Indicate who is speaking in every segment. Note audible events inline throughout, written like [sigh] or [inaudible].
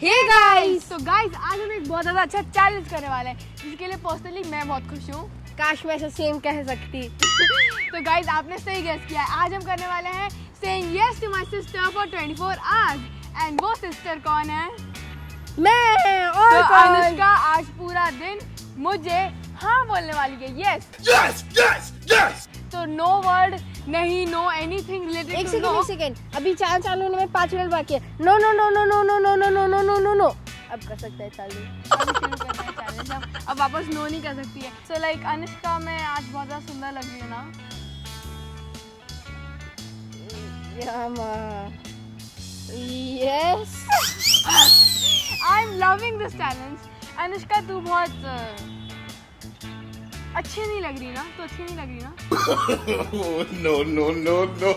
Speaker 1: Hey guys
Speaker 2: तो guys आज हम एक बहुत ज़्यादा अच्छा चैलेंज करने वाले हैं जिसके लिए पर्सनली मैं बहुत खुश हूँ।
Speaker 1: काश मैं ऐसा सेम कह सकती। [laughs]
Speaker 2: तो गाइस आपने सही गेस किया है। आज हम करने वाले हैं saying yes to my sister for 24 hours and वो सिस्टर कौन है?
Speaker 1: मैं और
Speaker 2: तो
Speaker 1: कौन?
Speaker 2: अनुष्का आज पूरा दिन मुझे हाँ बोलने वाली है। Yes
Speaker 3: Yes, yes, yes!
Speaker 2: तो नो वर्ड नहीं नो एनीथिंग रिलेटेड
Speaker 1: एक सेकंड एक सेकंड अभी चाल चालू होने में पाँच मिनट बाकी है no no no no no no no no no no no no no अब कर सकते हैं चालू
Speaker 2: है अब वापस नो नहीं कर सकती है सो लाइक अनुष्का मैं आज बहुत ज़्यादा सुंदर लग रही हूँ ना
Speaker 1: yes
Speaker 2: I am loving this challenge Anushka तू बहुत uh, अच्छी नहीं लग रही ना तो अच्छी नहीं लग रही ना? [laughs]
Speaker 3: No, no, no, no.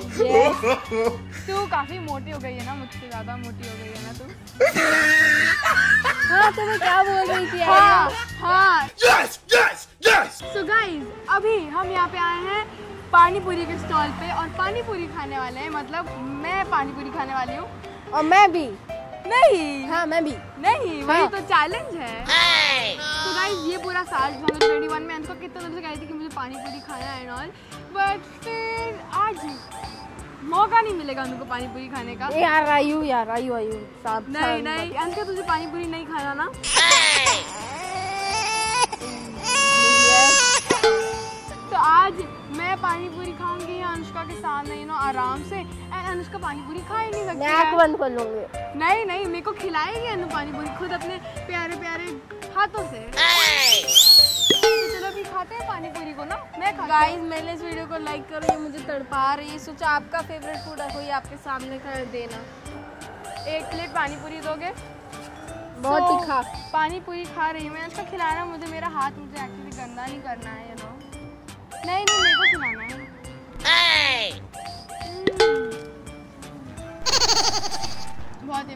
Speaker 2: तू काफ़ी मोटी हो गई है ना मुझसे ज़्यादा मोटी हो गई है ना तू। [laughs]
Speaker 1: हाँ तो मैं क्या बोल रही थी
Speaker 2: हाँ हाँ।
Speaker 3: Yes, yes, yes!
Speaker 2: So guys अभी हम यहाँ पे आए हैं पानी पूरी के स्टॉल पे और पानी पूरी खाने वाले हैं। मतलब मैं पानी पूरी खाने वाली हूँ।
Speaker 1: और मैं भी।
Speaker 2: नहीं।
Speaker 1: हाँ मैं भी।
Speaker 2: नहीं वही
Speaker 1: हाँ।
Speaker 2: तो चैलेंज है। तो गाइज़ आज पूरा साल 2021 में अनुष्का कितना दिन से कह रही थी कि मुझे पानी पूरी खाना है एंड ऑल बट फिर आज मौका नहीं मिलेगा उनको पानी पूरी खाने का।
Speaker 1: ए यार आयु यार आयु आयु साहब
Speaker 2: नहीं नहीं। अंकल तुझे पानी पूरी नहीं खाना ना? आज मैं पानी पूरी खाऊँगी अनुष्का के साथ नहीं नो आराम से। एंड अनुष्का पानी पूरी खा ही नहीं सकती
Speaker 1: मैं आँख बंद कर लूँगी।
Speaker 2: नहीं नहीं मेरे को खिलाएगी अनु पानी पूरी खुद अपने प्यारे प्यारे हाथों से। तो चलो खाते हैं पानी पूरी को ना? मैं
Speaker 1: गाइस मैंने इस वीडियो को लाइक करो ये मुझे तड़पा रही है। सोचा आपका फेवरेट फ़ूड है कोई आपके सामने कर देना।
Speaker 2: एक प्लेट पानी पूरी दोगे?
Speaker 1: बहुत
Speaker 2: So,
Speaker 1: तीखा।
Speaker 2: पानी पूरी खा रही हूँ मैं। उसका खिलाना मुझे मेरा हाथ मुझे एक्चुअली गंदा नहीं करना है यू नो नहीं नहीं मेरे को खिलाना है। [laughs] बहुत है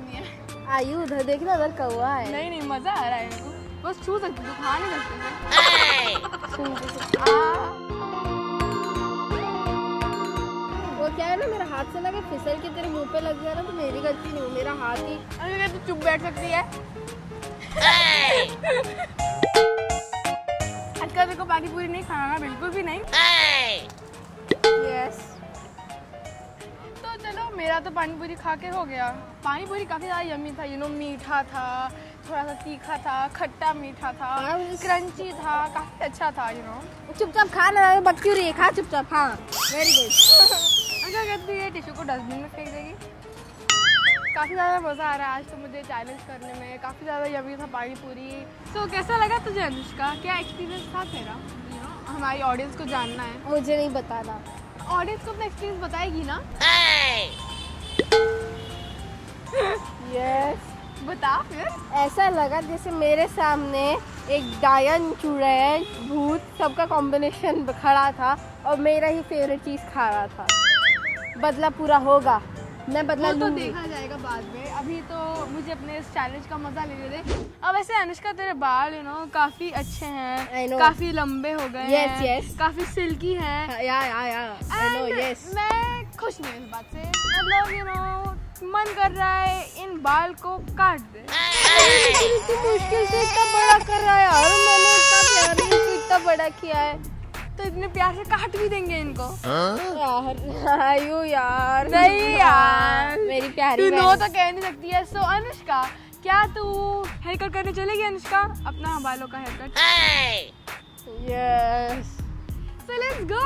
Speaker 1: आयु उधर देखना उधर कौआ है।
Speaker 2: नहीं नहीं मज़ा आ रहा है मेरे को। बस छू सकती हूँ खा नहीं सकते
Speaker 1: सुन वो क्या है ना मेरा हाथ से लगे फिसल के तेरे मुँह पे लग गया ना तो मेरी गलती नहीं हो मेरा हाथ ही।
Speaker 2: अरे क्या तू चुप बैठ सकती है। [laughs] मेरे को पानी पूरी नहीं खाना बिल्कुल भी नहीं।
Speaker 1: यस
Speaker 2: तो चलो मेरा तो पानी पूरी खा के हो गया। पानी पूरी काफ़ी ज़्यादा यमी था यू नो मीठा था थोड़ा सा तीखा था खट्टा मीठा था
Speaker 1: हाँ,
Speaker 2: क्रंची था काफ़ी अच्छा था यू नो
Speaker 1: चुपचाप खा ना रही खा चुपचाप हाँ। वेरी गुड
Speaker 2: क्या कहती है टिश्यू को डस्टबिन में फेंक देगी। काफ़ी ज़्यादा मज़ा आ रहा है आज तो मुझे चैलेंज करने में। काफ़ी ज़्यादा यमी था पानी पूरी। तो कैसा लगा तुझे अनुष्का? क्या एक्सपीरियंस था तेरा? यू नो हमारी ऑडियंस को जानना है।
Speaker 1: मुझे नहीं बताना।
Speaker 2: ऑडियंस को अपना एक्सपीरियंस बताएगी ना?
Speaker 1: यस
Speaker 2: बता फिर।
Speaker 1: ऐसा लगा जैसे मेरे सामने एक डायन चुड़ैल भूत सबका कॉम्बिनेशन खड़ा था और मेरा ही फेवरेट चीज़ खा रहा था। बदला पूरा होगा। मैं बदला
Speaker 2: वो तो देखा जाएगा बाद में। अभी तो मुझे अपने इस चैलेंज का मज़ा लेने दे। अब वैसे अनुष्का तेरे बाल यू नो काफ़ी अच्छे हैं। काफ़ी लंबे हो गए
Speaker 1: Yes,
Speaker 2: हैं।
Speaker 1: yes.
Speaker 2: काफ़ी सिल्की हैं।
Speaker 1: हाँ, या या या। आई नो यस
Speaker 2: मैं खुश नहीं हूँ इस बात से। मतलब यू नो मन कर रहा है इन बाल को काट दे। [laughs]
Speaker 1: मुश्किल से इतना बड़ा कर रहा है यार। मैंने इतना प्यार इतना बड़ा किया है।
Speaker 2: तो इतने प्यार से काट भी देंगे इनको।
Speaker 1: यार आयु यार।
Speaker 2: नहीं यार।
Speaker 1: मेरी प्यारी
Speaker 2: तू नो तो कह नहीं सकती है। सो अनुष्का क्या तू हेयर कट करने चलेगी अनुष्का? अपना बालों का hair cut
Speaker 1: yes
Speaker 2: so let's go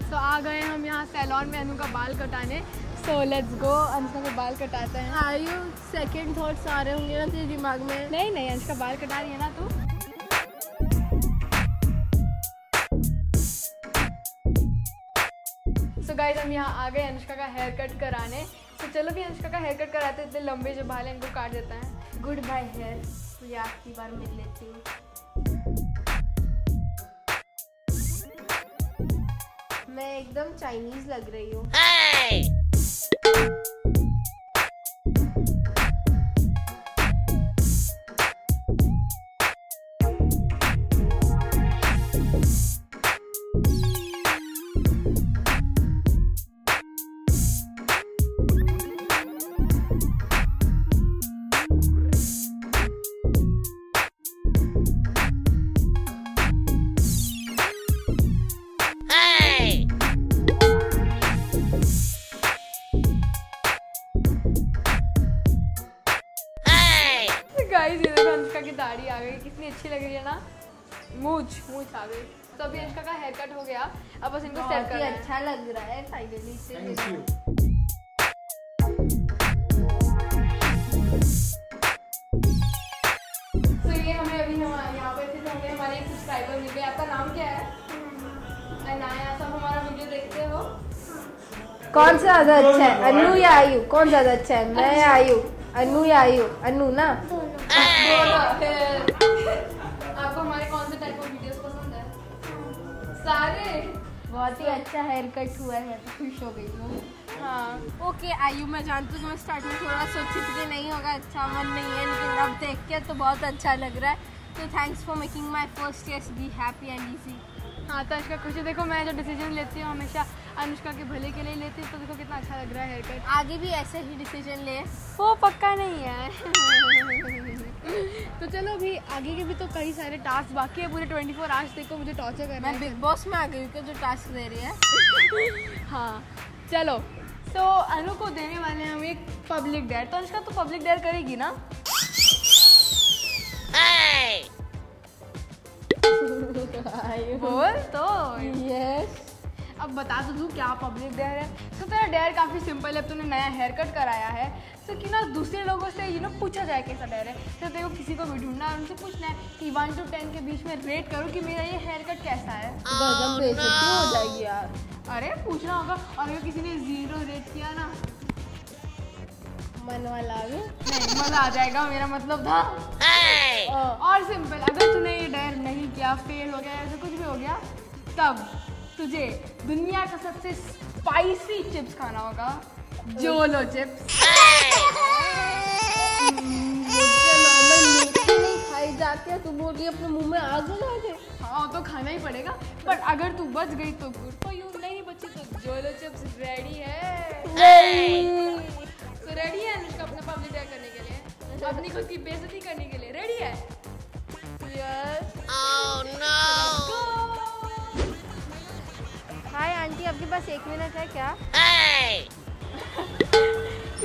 Speaker 2: so आ गए हम यहाँ सैलॉन में अनु का बाल कटाने। सो लेट्स गो अनुष्का के बाल कटाते हैं।
Speaker 1: आयु सेकंड थॉट्स आ रहे होंगे ना तेरे दिमाग में?
Speaker 2: नहीं नहीं अनुष्का बाल कटा रही है ना तू? सो गाइज़ हम यहाँ आ गए अनुष्का का हेयर कट कराने। तो चलो भी अनुष्का का हेयर कट कराते इतने लंबे जो बाल हैं इनको काट देता है।
Speaker 1: गुड बाय हेयर तुझे आखिरी बार मिल लेती हूँ। मैं एकदम चाइनीज़ लग रही हूँ।
Speaker 2: गाइस ये देखो अनुष्का की दाढ़ी आ गई। कितनी अच्छी लग रही है ना? मूछ। मूछ आ गई। तो अभी अनुष्का का हेयर कट हो गया। अब बस इनको सेट करना है।
Speaker 1: अच्छा लग रहा है फाइनली से।
Speaker 4: थैंक यू
Speaker 2: तो ये हमें अभी हमारे यहाँ पे थे तो हमें हमारे एक सब्सक्राइबर मिल गए। आपका नाम क्या है? अनाया सब हमारा वीडियो देखते हो?
Speaker 1: कौन सा ज़्यादा अच्छा है? अनु या आयु? कौन ज़्यादा अच्छा है? मैं या आयु। अनु या आयु? अनु ना?
Speaker 2: आपको हमारे कौन से टाइप ऑफ़ वीडियोस पसंद है सारे
Speaker 1: बहुत ही अच्छा हेयर कट हुआ है तो खुश हो गई हूँ
Speaker 2: हाँ
Speaker 1: ओके आयु मैं जानती हूँ मैं स्टार्ट में थोड़ा सोची थी कि नहीं होगा अच्छा मन नहीं है लेकिन अब देख के तो बहुत अच्छा लग रहा है तो thanks for making my first test be happy and easy
Speaker 2: हाँ तो अनुष्का खुशी देखो मैं जो डिसीज़न लेती हूँ हमेशा अनुष्का के भले के लिए लेते हूँ तो देखो कितना अच्छा लग रहा है हेयर कट
Speaker 1: आगे भी ऐसे ही डिसीज़न ले।
Speaker 2: वो पक्का नहीं है। [laughs] तो चलो अभी आगे के भी तो कई सारे टास्क बाकी है पूरे 24 फोर आवर्स देखो मुझे टॉर्चर करना
Speaker 1: मैं
Speaker 2: है।
Speaker 1: बिग बॉस में आ गई हूँ जो टास्क दे रही है। [laughs]
Speaker 2: हाँ चलो। तो अनु को देने वाले हैं हम एक पब्लिक डेयर तो अनुष्का तो पब्लिक डेयर करेगी ना? [laughs] बोल तो।
Speaker 1: यस
Speaker 2: अब बता तो दूँ क्या पब्लिक डेयर है। तो तेरा डेयर काफ़ी सिंपल है अब तूने नया हेयर कट कराया है। तो क्यों ना दूसरे लोगों से यू नो पूछा जाए कैसा डेयर है। तो तेरे को किसी को भी ढूंढना है उनसे पूछना है कि वन टू टेन के बीच में रेट करो कि मेरा ये हेयर कट कैसा है।
Speaker 1: गजब बेइज्जती हो जाएगी यार।
Speaker 2: अरे पूछना होगा। और अगर किसी ने ज़ीरो रेट किया ना।
Speaker 1: मन वाला गया
Speaker 2: नहीं मज़ा आ जाएगा मेरा मतलब था। और सिंपल अगर तूने ये डर नहीं किया फेल हो गया ऐसा कुछ भी हो गया तब। तुझे दुनिया का सबसे स्पाइसी चिप्स खाना होगा। जोलो चिप्स
Speaker 1: खाई जाती है तू बोल रही अपने मुँह में आग लगा दे
Speaker 2: हाँ तो खाना ही पड़ेगा। बट अगर तू बच गई तो गुड फॉर यू नहीं बची तो जोलो चिप्स रेडी है। तो रेडी है अनुष्का अपना पब्लिक करने के लिए। अपनी खुद की बेइज्जती करने के लिए
Speaker 1: एक मिनट है क्या?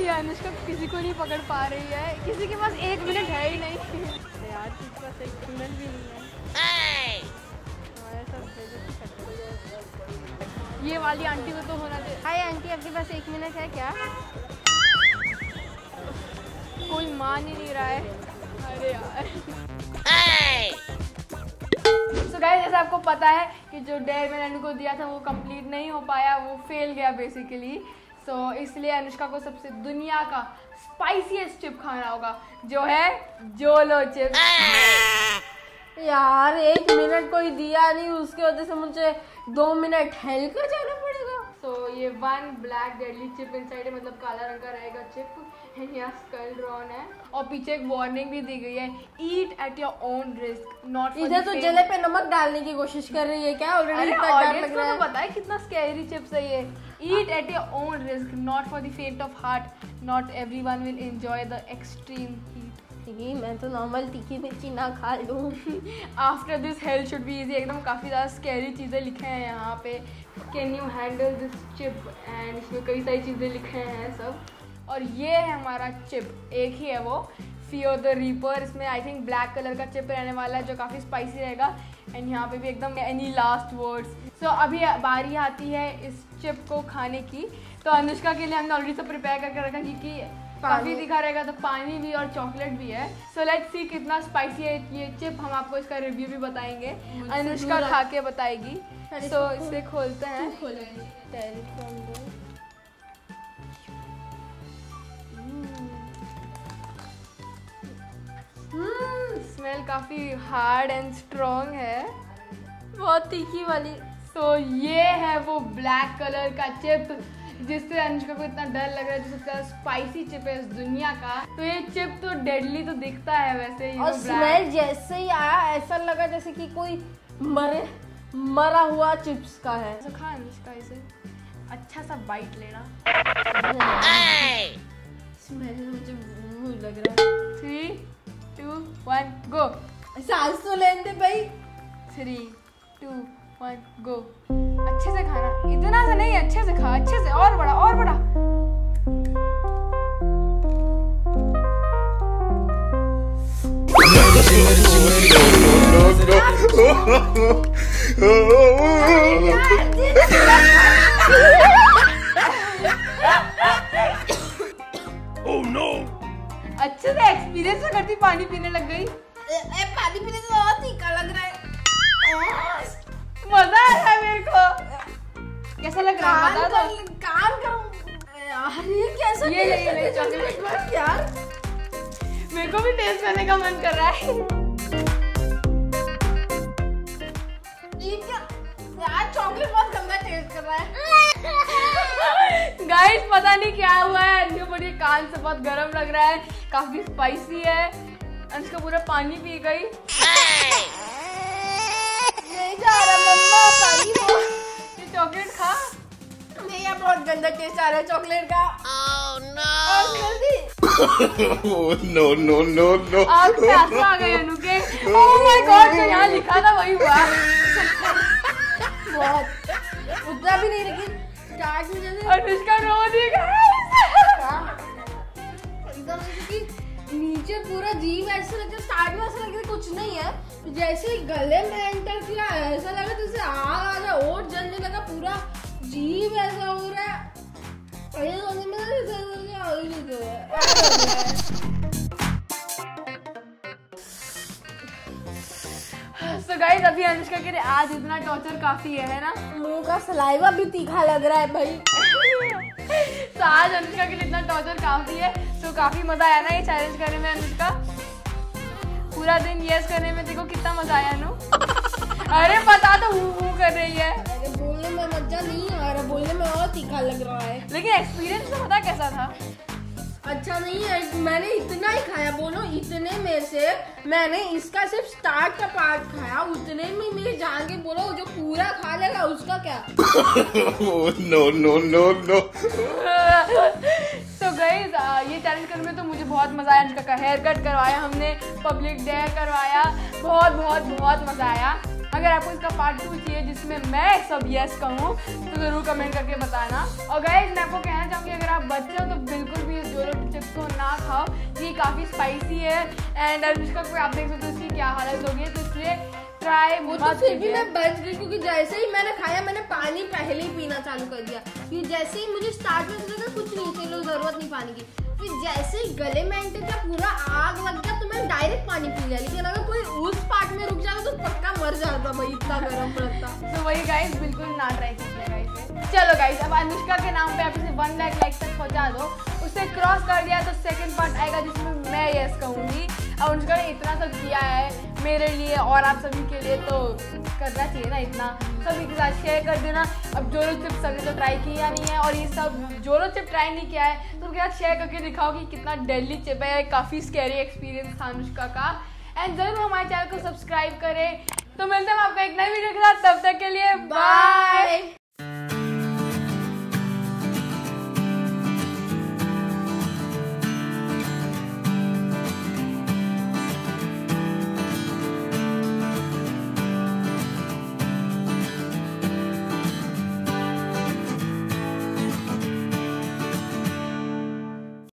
Speaker 1: [laughs]
Speaker 2: ये अनुष्का किसी को नहीं पकड़ पा रही है। किसी के पास एक मिनट है ही नहीं। [laughs]
Speaker 1: यार पास एक मिनट भी नहीं है। हमारे।
Speaker 2: ये वाली आंटी को तो होना चाहिए।
Speaker 1: हाय आंटी आपके पास एक मिनट है क्या?
Speaker 2: कोई मान ही नहीं रहा है। अरे यार। गाइस जैसे आपको पता है कि जो डेयर मैंने अनु को दिया था वो कंप्लीट नहीं हो पाया वो फेल गया बेसिकली सो so, इसलिए अनुष्का को सबसे दुनिया का स्पाइसीएस्ट चिप खाना होगा जो है जोलो चिप
Speaker 1: यार एक मिनट कोई दिया नहीं उसकी वजह से मुझे दो मिनट हेल कर जाना पड़ेगा।
Speaker 2: सो ये one black deadly chip inside है मतलब काला रंग का रहेगा चिप एंड यहाँ स्कल ड्रॉन है। और पीछे एक वार्निंग भी दी गई है eat at your own risk not
Speaker 1: इधर तो जले पे नमक डालने की कोशिश कर रही है क्या? ऑलरेडी
Speaker 2: ऑडियंस को तो पता है कितना स्कैरी चिप्स है ये। Eat at your own risk not for the faint of heart not everyone will enjoy the extreme heat
Speaker 1: ये मैं तो नॉर्मल तीखी मिर्ची ना खा लूँ।
Speaker 2: After this health should be easy एकदम काफ़ी ज़्यादा स्कैरी चीज़ें लिखे हैं यहाँ पे। Can you handle this chip and इसमें कई सारी चीज़ें लिखे हैं सब। और ये है हमारा चिप एक ही है वो। फियर द रीपर इसमें आई थिंक ब्लैक कलर का चिप रहने वाला है, जो काफ़ी स्पाइसी रहेगा। एंड यहाँ पे भी एकदम एनी लास्ट वर्ड्स सो अभी बारी आती है इस चिप को खाने की। तो अनुष्का के लिए हमने ऑलरेडी सब प्रिपेयर करके रखा, क्योंकि काफ़ी। दिखा रहेगा तो पानी भी और चॉकलेट भी है। सो लेट्स सी कितना स्पाइसी है ये चिप हम आपको इसका रिव्यू भी बताएँगे। अनुष्का खा के बताएगी। सो
Speaker 1: इसको
Speaker 2: इसे खोलते हैं। स्मेल काफ़ी हार्ड एंड स्ट्रॉन्ग है।
Speaker 1: बहुत तीखी वाली।
Speaker 2: तो ये है वो ब्लैक कलर का चिप जिससे अनुष्का को इतना डर लग रहा है जो सबसे ज़्यादा स्पाइसी चिप है इस दुनिया का। तो ये चिप तो डेडली तो दिखता है वैसे
Speaker 1: और स्मेल जैसे ही आया ऐसा लगा जैसे कि कोई मरे मरा हुआ चिप्स का है।
Speaker 2: तो खा अनुष्का इसे। अच्छा सा बाइट लेना।
Speaker 1: स्मेल मुझे लग रहा है।
Speaker 2: थ्री टू वन गो
Speaker 1: सांस तो लेने भाई।
Speaker 2: थ्री टू वन गो अच्छे से खाना। इतना सा नहीं अच्छे से खा अच्छे से और बड़ा और बड़ा। अच्छे से एक्सपीरियंस करती पानी पीने लग गई।
Speaker 1: ए, पानी पीने से बहुत तीखा लग रहा है।
Speaker 2: मज़ा आ रहा है मेरे को। कैसा लग रहा है? बता दो।
Speaker 1: काम करो। यार ये कैसा
Speaker 2: ये ले, ये ले, chocolate
Speaker 1: बस यार।
Speaker 2: मेरे को भी टेस्ट करने का मन कर रहा है।
Speaker 1: ये क्या? यार चॉकलेट बहुत गंदा टेस्ट कर रहा है।
Speaker 2: गाइस पता नहीं क्या हुआ है। अंजू बड़ी कान से बहुत गर्म लग रहा है। काफ़ी स्पाइसी है। अंश का पूरा पानी पी गई।
Speaker 1: नहीं जा रहा मम्मा पानी दो
Speaker 2: ये चॉकलेट खा।
Speaker 1: नहीं यार बहुत गंदा टेस्ट आ रहा है चॉकलेट का। और जल्दी
Speaker 3: no no no no!
Speaker 2: आग पे आँसू आ गए अनु के ओह माय गॉड जो यहाँ लिखा था वही हुआ।
Speaker 1: बहुत। उतना भी नहीं लेकिन स्टार्ट में जैसे
Speaker 2: अनुष्का रो दी गाइस
Speaker 1: एकदम नीचे पूरा जीव ऐसा लगता है स्टार्ट में ऐसा लगता है कुछ नहीं है। जैसे गले में एंटर किया ऐसा लगा जैसे आग आ गया और जलने लगा पूरा जीव ऐसा हो रहा है। रहा रहा रहा है।
Speaker 2: सो गाइस अभी अनुष्का के लिए आज इतना टॉर्चर काफ़ी है है ना?
Speaker 1: मुँह का सलाइवा भी तीखा लग रहा है भाई। [laughs]
Speaker 2: तो आज अनुष्का के लिए इतना टॉर्चर काफ़ी है तो काफ़ी मज़ा आया ना ये चैलेंज करने में अनुष्का? पूरा दिन यस करने में देखो कितना मज़ा आया अनु अरे पता तो हूँ हूँ कर रही है।
Speaker 1: अरे बोलने में मज़ा नहीं आ रहा बोलने में और तीखा लग रहा है।
Speaker 2: लेकिन एक्सपीरियंस तो पता कैसा था?
Speaker 1: अच्छा नहीं है मैंने इतना ही खाया बोलो इतने में से मैंने इसका सिर्फ़ स्टार्ट का पार्ट खाया उतने में मेरी जान के बोलो जो पूरा खा लेगा उसका क्या? [laughs]
Speaker 3: No no no no! [laughs]
Speaker 2: तो गई ये चैलेंज करने में तो मुझे बहुत मज़ा आया। अनुष्का का हेयर कट करवाया हमने पब्लिक डे करवाया। बहुत बहुत बहुत मज़ा आया। अगर आपको इसका पार्ट टू चाहिए जिसमें मैं सब यस कहूँ तो ज़रूर कमेंट करके बताना। और गाइज़ मैं आपको कहना चाहूँगी अगर आप बच्चे हो तो बिल्कुल भी इस जोरो चिप्स को ना खाओ। ये काफ़ी स्पाइसी है। एंड अनुष्का को आप देख सकते हो इसकी क्या हालत होगी। तो इसलिए ट्राई
Speaker 1: वो तो फिर भी मैं बच गई क्योंकि जैसे ही मैंने खाया मैंने पानी पहले ही पीना चालू कर दिया। कि जैसे ही मुझे स्टार्ट में कुछ नहीं चलो ज़रूरत नहीं पानी की। फिर जैसे ही गले में एंटर किया, पूरा आग लग गया तो मैं डायरेक्ट पानी पी लिया। लेकिन अगर कोई उस पार्ट में रुक जाता तो पक्का मर जाता भाई, इतना गर्म पड़ता। [laughs]
Speaker 2: तो वही गाइस बिल्कुल ना ट्राई कीजिएगा इसे चलो गाइस अब अनुष्का के नाम पे आप इसे वन लाख लाइक तक पहुँचा दो। उसे क्रॉस कर दिया तो सेकंड पार्ट आएगा, जिसमें मैं यस कहूँगी। और अनुष्का ने इतना सब किया है। मेरे लिए और आप सभी के लिए तो करना चाहिए ना इतना। सभी के साथ शेयर कर देना। अब जोरो चिप सभी तो ट्राई किया नहीं है और ये सब जोरो चिप ट्राई नहीं किया है तो उनके साथ शेयर करके दिखाओ कि कितना डेली चिप है काफ़ी स्कैरी एक्सपीरियंस था अनुष्का का। एंड ज़रूर हमारे चैनल को सब्सक्राइब करें। तो मिलते हैं आपको एक नई वीडियो के साथ। तब तक के लिए
Speaker 1: बाय